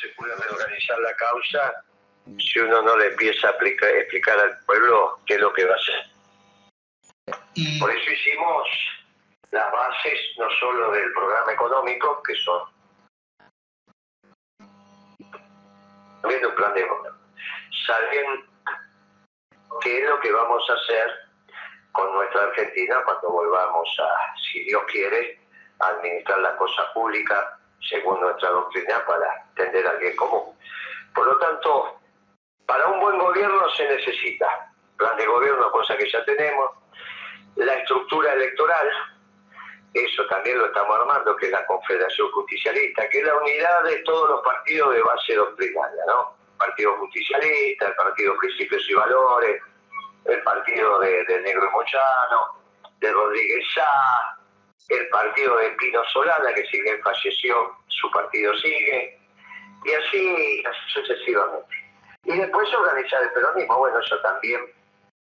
se puede reorganizar la causa si uno no le empieza a explicar al pueblo qué es lo que va a hacer. Por eso hicimos las bases no solo del programa económico, que son también un plan de. Saben qué es lo que vamos a hacer con nuestra Argentina cuando volvamos a, si Dios quiere, a administrar la cosa pública según nuestra doctrina para tender al bien común. Por lo tanto, para un buen gobierno se necesita plan de gobierno, cosa que ya tenemos, la estructura electoral, eso también lo estamos armando, que es la Confederación Justicialista, que es la unidad de todos los partidos de base doctrinaria, ¿no? Partido Justicialista, el Partido Principios y Valores, el Partido de, Negro Mochano, de Rodríguez Sá, el partido de Pino Solana, que si bien falleció, su partido sigue, y así, sucesivamente. Y después organizar el peronismo, bueno, eso también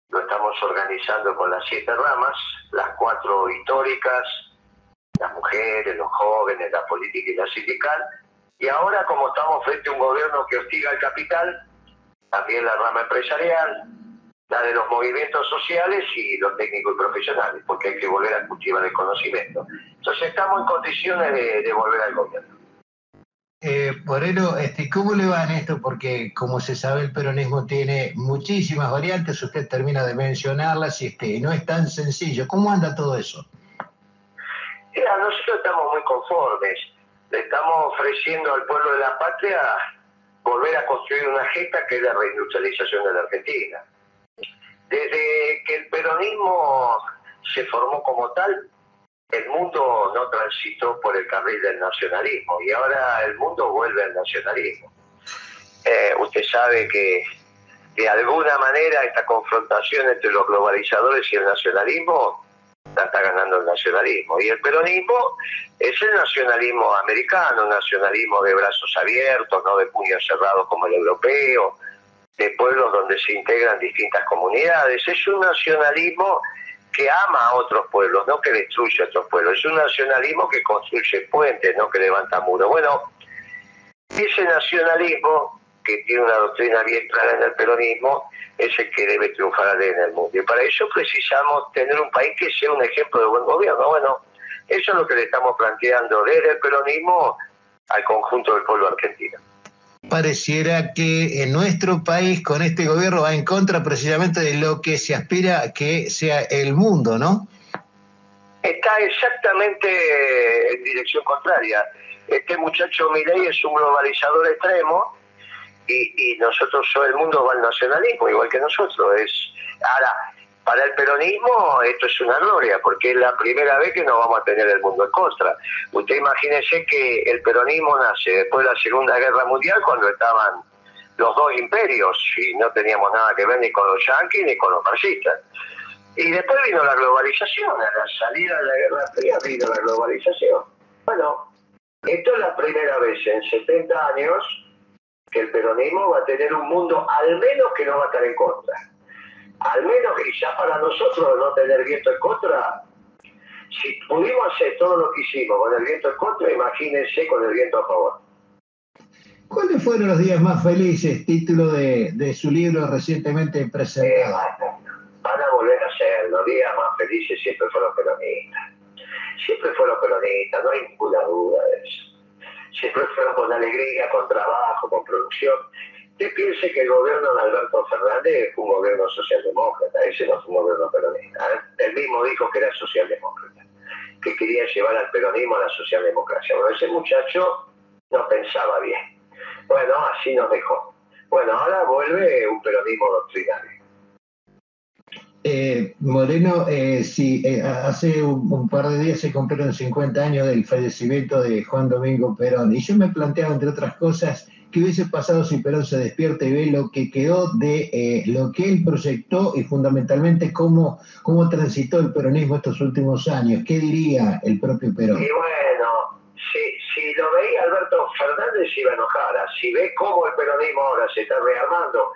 lo estamos organizando con las siete ramas, las cuatro históricas, las mujeres, los jóvenes, la política y la sindical. Y ahora, como estamos frente a un gobierno que hostiga al capital, también la rama empresarial, la de los movimientos sociales y los técnicos y profesionales, porque hay que volver a cultivar el conocimiento. Entonces estamos en condiciones de, volver al gobierno. Eh, Moreno, este, ¿cómo le va en esto? Porque como se sabe el peronismo tiene muchísimas variantes, usted termina de mencionarlas y este, no es tan sencillo. ¿Cómo anda todo eso? Mira, nosotros estamos muy conformes. Le estamos ofreciendo al pueblo de la patria volver a construir una gesta que es la reindustrialización de la Argentina. Desde que el peronismo se formó como tal, el mundo no transitó por el carril del nacionalismo y ahora el mundo vuelve al nacionalismo. Eh, usted sabe que de alguna manera esta confrontación entre los globalizadores y el nacionalismo la está ganando el nacionalismo. Y el peronismo es el nacionalismo americano, nacionalismo de brazos abiertos, no de puños cerrados como el europeo, de pueblos donde se integran distintas comunidades. Es un nacionalismo que ama a otros pueblos, no que destruye a otros pueblos. Es un nacionalismo que construye puentes, no que levanta muros. Bueno, ese nacionalismo, que tiene una doctrina bien clara en el peronismo, es el que debe triunfar en el mundo. Y para eso precisamos tener un país que sea un ejemplo de buen gobierno. Bueno, eso es lo que le estamos planteando desde el peronismo al conjunto del pueblo argentino pareciera que en nuestro país con este gobierno va en contra precisamente de lo que se aspira que sea el mundo, ¿no? Está exactamente en dirección contraria. Este muchacho Milei es un globalizador extremo y, y nosotros, el mundo va al nacionalismo, igual que nosotros. Es, ahora, para el peronismo esto es una gloria, porque es la primera vez que no vamos a tener el mundo en contra. Usted imagínese que el peronismo nace después de la Segunda Guerra Mundial, cuando estaban los dos imperios y no teníamos nada que ver ni con los yanquis ni con los marxistas. Y después vino la globalización, a la salida de la Guerra Fría vino la globalización. Bueno, esto es la primera vez en 70 años que el peronismo va a tener un mundo al menos que no va a estar en contra al menos que ya para nosotros no tener viento en contra, si pudimos hacer todo lo que hicimos con el viento en contra, imagínense con el viento a favor. ¿Cuáles fueron los días más felices? Título de, su libro recientemente presentado. van a volver a ser, los días más felices siempre fueron peronistas. Siempre fueron peronistas, no hay ninguna duda de eso. Siempre fueron con alegría, con trabajo, con producción. Usted piense que el gobierno de Alberto Fernández fue un gobierno socialdemócrata, ese no fue un gobierno peronista. ¿eh? Él mismo dijo que era socialdemócrata, que quería llevar al peronismo a la socialdemocracia. Bueno, ese muchacho no pensaba bien. Bueno, así nos dejó. Bueno, ahora vuelve un peronismo doctrinario. Eh, Moreno, eh, sí, eh, hace un, par de días se cumplieron 50 años del fallecimiento de Juan Domingo Perón y yo me planteaba, entre otras cosas, qué hubiese pasado si Perón se despierta y ve lo que quedó de eh, lo que él proyectó y fundamentalmente cómo, cómo transitó el peronismo estos últimos años. ¿Qué diría el propio Perón? Y bueno, si, lo veía Alberto Fernández iba a enojar. Si ve cómo el peronismo ahora se está rearmando,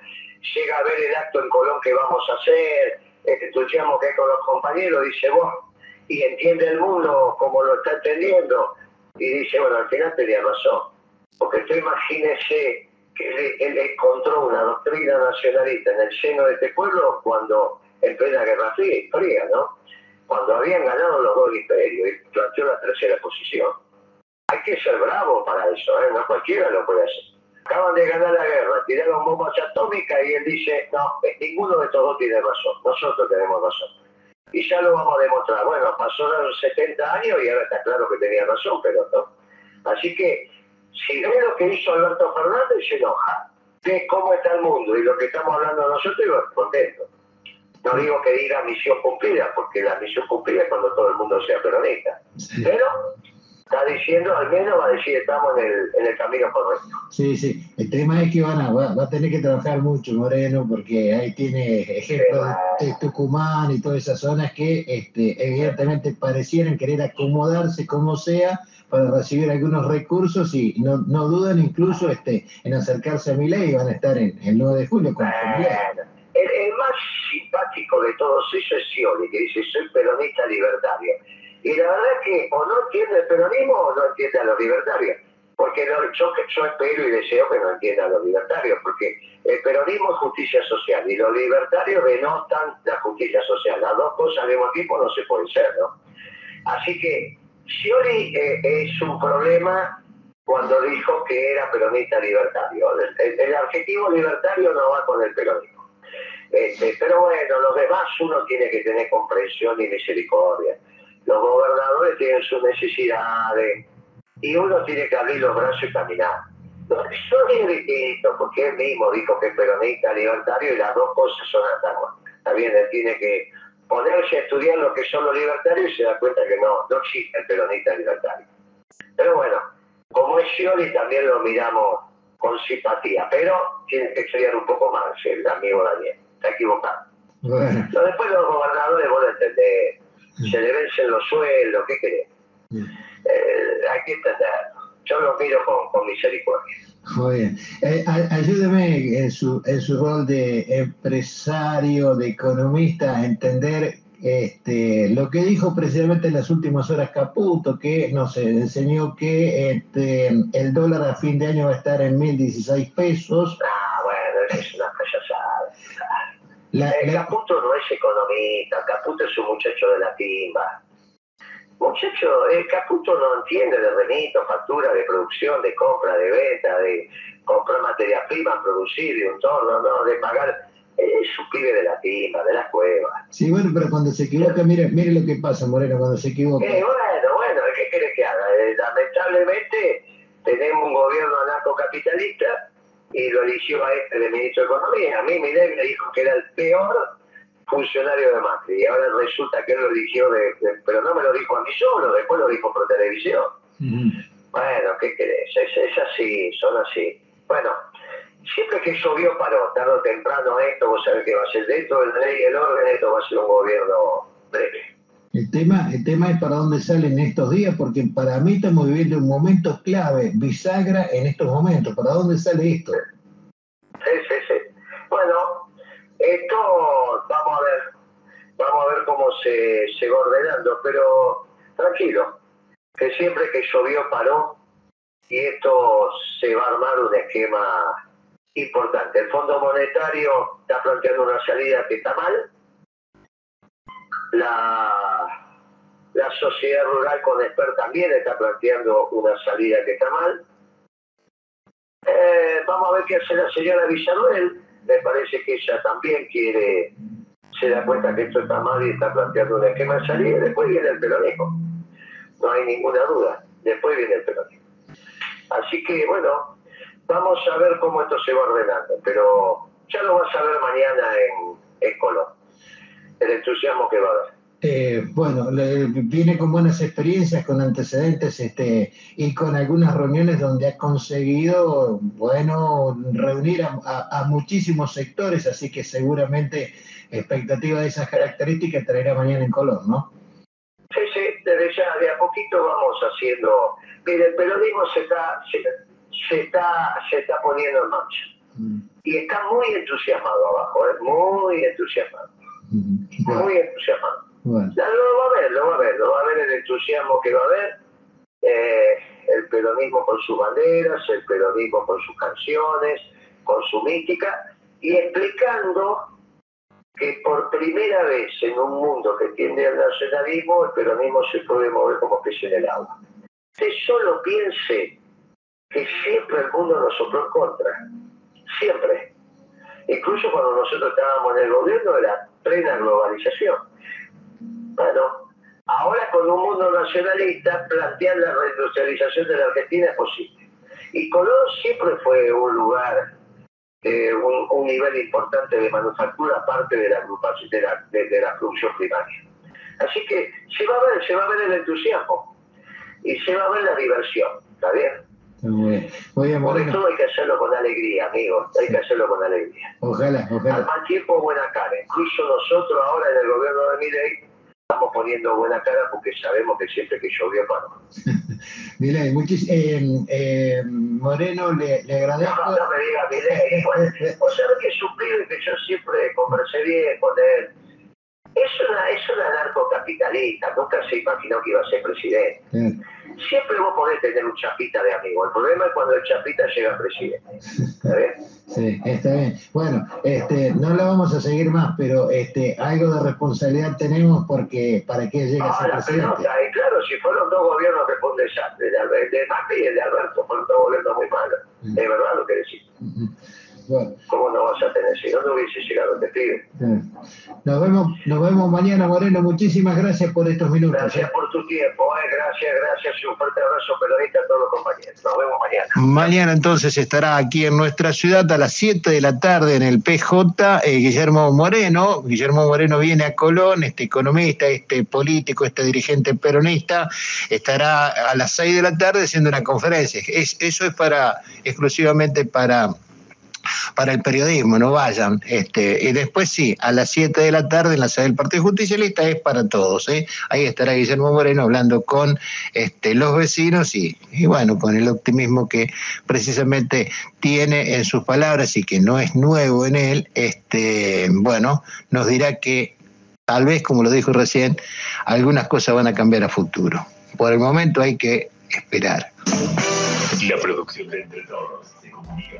llega a ver el acto en Colón que vamos a hacer, escuchamos que con los compañeros, dice, vos, y entiende el mundo como lo está entendiendo, y dice, bueno, al final tenía razón Porque tú imagínese que él, encontró una doctrina nacionalista en el seno de este pueblo cuando, en plena Guerra Fría, ¿no? Cuando habían ganado los dos imperios y planteó la tercera posición. Hay que ser bravo para eso, ¿eh? No cualquiera lo puede hacer. Acaban de ganar la guerra, tiraron bombas atómicas y él dice, no, ninguno de estos dos tiene razón, nosotros tenemos razón. Y ya lo vamos a demostrar. Bueno, pasó los 70 años y ahora está claro que tenía razón, pero no. Así que si ve lo que hizo Alberto Fernández, se enoja. Ve cómo está el mundo y lo que estamos hablando nosotros, y contento. No digo que diga misión cumplida, porque la misión cumplida es cuando todo el mundo sea peronista. Pero está diciendo, al menos va a decir, estamos en el, en el camino correcto. Sí, sí. El tema es que van a, va, a tener que trabajar mucho Moreno, porque ahí tiene ejemplos de, Tucumán y todas esas zonas que este, evidentemente parecieran querer acomodarse como sea para recibir algunos recursos y no, no dudan incluso este, en acercarse a mi ley y van a estar en el 9 de julio con el, el, más simpático de todos ellos es Scioli, que dice soy peronista libertario. Y la verdad es que o no entiende el peronismo o no entiende a los libertarios. Porque yo, yo espero y deseo que no entienda a los libertarios, porque el peronismo es justicia social y los libertarios denotan la justicia social. Las dos cosas al mismo tiempo no se pueden ser, ¿no? Así que Scioli eh, es un problema cuando dijo que era peronista libertario. El, adjetivo libertario no va con el peronismo. Este, pero bueno, los demás uno tiene que tener comprensión y misericordia. Tienen sus necesidades y uno tiene que abrir los brazos y caminar. Scioli es distinto porque él mismo dijo que es peronista libertario y las dos cosas son antagónicas. Está bien, él tiene que ponerse a estudiar lo que son los libertarios y se da cuenta que no, no existe el peronista libertario. Pero bueno, como es Scioli también lo miramos con simpatía, pero tiene que estudiar un poco más el amigo Daniel, está equivocado. después los gobernadores, vos lo entendés, se le vencen los sueldos, ¿qué querés? Eh, hay que. Yo lo miro con, con misericordia. Muy bien. Eh, ayúdeme en su, en su rol de empresario, de economista, a entender este, lo que dijo precisamente en las últimas horas Caputo, que nos enseñó que este, el dólar a fin de año va a estar en 1.016 pesos. Ah, bueno, es una Eh, Caputo no es economista, Caputo es un muchacho de la timba. Muchacho, el Caputo no entiende de remito, factura, de producción, de compra, de venta, de comprar materia prima, producir, de un torno, no, de pagar. Es un pibe de la timba, de las cuevas. Sí, bueno, pero cuando se equivoca, mire, mire lo que pasa, Moreno, cuando se equivoca. Eh, bueno, bueno, ¿qué quiere que haga? Eh, lamentablemente tenemos un gobierno anarcocapitalista y lo eligió a este de ministro de Economía. A mí Miguel me dijo que era el peor funcionario de Macri. Y ahora resulta que él lo eligió, de, pero no me lo dijo a mí solo, después lo dijo por televisión. Bueno, ¿qué querés? Es, así, son así. Bueno, siempre que llovió paró, tarde o temprano esto, vos sabés que va a ser dentro del ley y el orden, esto va a ser un gobierno breve. El tema, el tema es para dónde salen estos días, porque para mí estamos viviendo un momento clave, bisagra en estos momentos. ¿Para dónde sale esto? Sí, sí, sí. Bueno, esto vamos a ver, vamos a ver cómo se, se va ordenando, pero tranquilo, que siempre que llovió paró y esto se va a armar un esquema importante. El Fondo Monetario está planteando una salida que está mal. La, la sociedad rural con expert también está planteando una salida que está mal. Eh, vamos a ver qué hace la señora Villarruel me parece que ella también quiere, se da cuenta que esto está mal y está planteando un esquema de salida, después viene el peronismo. No hay ninguna duda, después viene el peronismo. Así que bueno, vamos a ver cómo esto se va ordenando, pero ya lo vas a ver mañana en, en el entusiasmo que va a haber. Eh, bueno, viene con buenas experiencias, con antecedentes este, y con algunas reuniones donde ha conseguido, bueno, reunir a, muchísimos sectores, así que seguramente expectativa de esas características traerá mañana en color, ¿no? Sí, sí, desde ya, de a poquito vamos haciendo. Mire, el periodismo se está, se, está, se está poniendo en marcha. Mm. Y está muy entusiasmado abajo, ¿eh? muy entusiasmado. Muy entusiasmado. Lo va a ver, lo va a ver, lo va a ver el entusiasmo que va a haber. Eh, el peronismo con sus banderas, el peronismo con sus canciones, con su mística, y explicando que por primera vez en un mundo que tiende al nacionalismo, el peronismo se puede mover como pez en el agua. Usted solo piense que siempre el mundo nos sopló en contra, siempre. Incluso cuando nosotros estábamos en el gobierno era plena globalización. Bueno, ahora con un mundo nacionalista plantear la reindustrialización de la Argentina es posible. Y Colón siempre fue un lugar, eh, un, nivel importante de manufactura, aparte de la de la, de, la producción primaria. Así que se va a ver, se va a ver el entusiasmo y se va a ver la diversión, ¿está bien? Por esto hay que hacerlo con alegría, amigos. Hay que hacerlo con alegría. Ojalá, ojalá. Al mal tiempo, buena cara. Incluso nosotros ahora en el gobierno de Miley estamos poniendo buena cara porque sabemos que siempre que llovió paró. Miley, eh, eh, Moreno, le, le, agradezco. No, no me diga Miley. Vos sabés que es un pibe que yo siempre conversé bien con él. Es una, es una narcocapitalista, nunca se imaginó que iba a ser presidente siempre vos podés tener un chapita de amigo. El problema es cuando el chapita llega a presidente. ¿Está bien? Sí, está bien. Bueno, este, no la vamos a seguir más, pero este, algo de responsabilidad tenemos porque para que llegue a ser presidente. y claro, si fueron dos gobiernos responsables, de, de, de Macri y el de Alberto, fueron dos gobiernos muy malos. Mm. Es verdad lo que decís. ¿Cómo no vas a tener si no, no hubiese llegado este pibe? Nos vemos, nos vemos mañana, Moreno. Muchísimas gracias por estos minutos. Gracias ¿eh? por tu tiempo, eh. gracias, gracias y un fuerte abrazo periodista a todos los compañeros. Nos vemos mañana. Mañana entonces estará aquí en nuestra ciudad a las 7 de la tarde en el PJ eh, Guillermo Moreno. Guillermo Moreno viene a Colón, este economista, este político, este dirigente peronista. Estará a las 6 de la tarde haciendo una conferencia. Es, eso es para exclusivamente para para el periodismo, no vayan. Este, y después sí, a las 7 de la tarde en la sede del Partido Justicialista es para todos. ¿eh? Ahí estará Guillermo Moreno hablando con este, los vecinos y, y bueno, con el optimismo que precisamente tiene en sus palabras y que no es nuevo en él, este, bueno, nos dirá que tal vez, como lo dijo recién, algunas cosas van a cambiar a futuro. Por el momento hay que esperar. La producción de Entre Todos se comunica